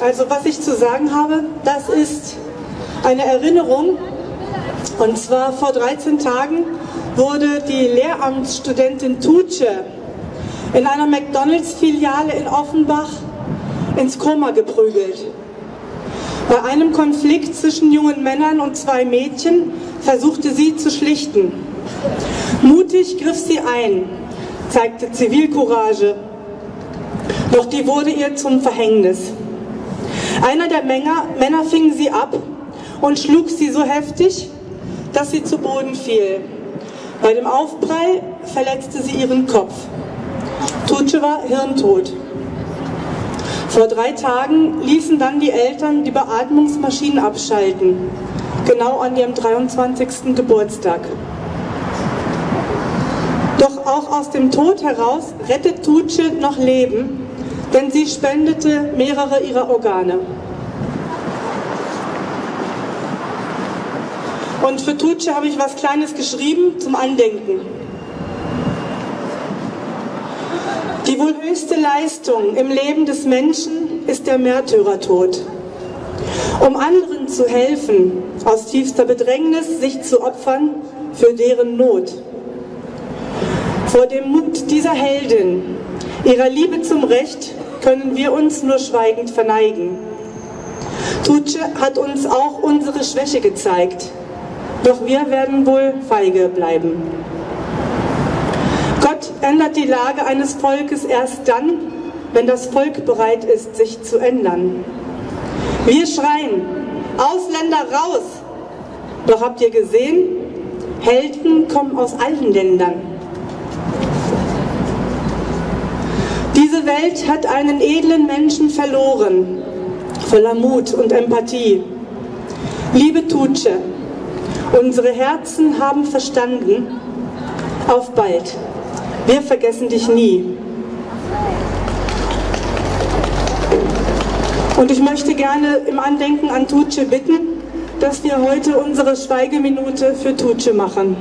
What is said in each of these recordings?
Also was ich zu sagen habe, das ist eine Erinnerung. Und zwar vor 13 Tagen wurde die Lehramtsstudentin Tutsche in einer McDonalds-Filiale in Offenbach ins Koma geprügelt. Bei einem Konflikt zwischen jungen Männern und zwei Mädchen versuchte sie zu schlichten. Mutig griff sie ein, zeigte Zivilcourage, doch die wurde ihr zum Verhängnis. Einer der Männer, Männer fing sie ab und schlug sie so heftig, dass sie zu Boden fiel. Bei dem Aufprall verletzte sie ihren Kopf. Tutsche war hirntot. Vor drei Tagen ließen dann die Eltern die Beatmungsmaschinen abschalten, genau an ihrem 23. Geburtstag. Doch auch aus dem Tod heraus rettet Tutsche noch Leben, denn sie spendete mehrere ihrer Organe. Und für Tutsche habe ich was Kleines geschrieben zum Andenken. Die wohl höchste Leistung im Leben des Menschen ist der Märtyrertod. Um anderen zu helfen, aus tiefster Bedrängnis sich zu opfern für deren Not. Vor dem Mut dieser Heldin, ihrer Liebe zum Recht, können wir uns nur schweigend verneigen. Tutsche hat uns auch unsere Schwäche gezeigt, doch wir werden wohl feige bleiben. Gott ändert die Lage eines Volkes erst dann, wenn das Volk bereit ist, sich zu ändern. Wir schreien, Ausländer raus! Doch habt ihr gesehen, Helden kommen aus allen Ländern. Welt hat einen edlen Menschen verloren, voller Mut und Empathie. Liebe Tutsche, Unsere Herzen haben verstanden, auf bald. Wir vergessen dich nie. Und ich möchte gerne im Andenken an Tutsche bitten, dass wir heute unsere Schweigeminute für Tutsche machen.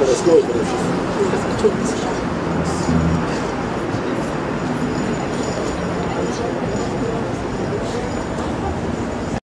Also, wir können das durch, wenn das ist.